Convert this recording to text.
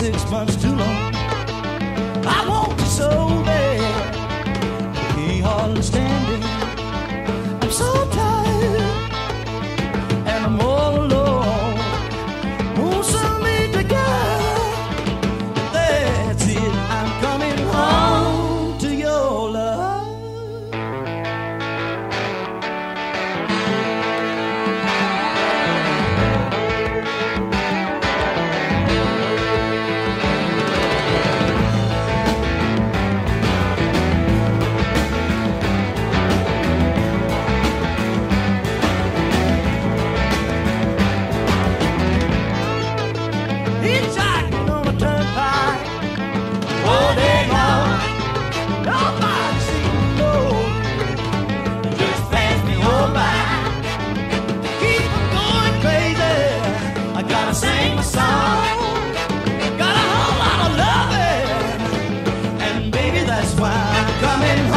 six months to why coming